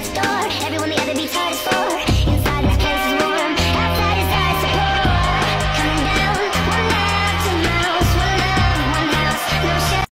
Let's go.